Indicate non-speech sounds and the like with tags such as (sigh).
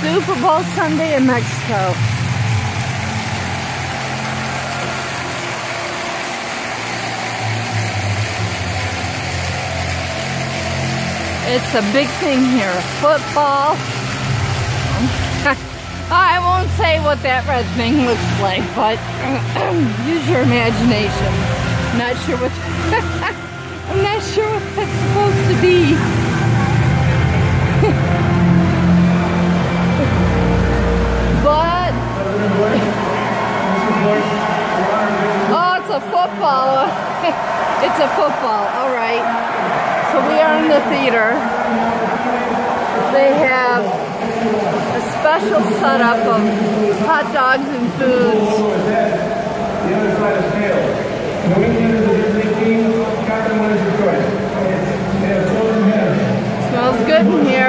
Super Bowl Sunday in Mexico. It's a big thing here. Football. (laughs) I won't say what that red thing looks like, but (clears throat) use your imagination. Not sure what (laughs) football. (laughs) it's a football. All right. So we are in the theater. They have a special setup of hot dogs and foods. Smells good in here.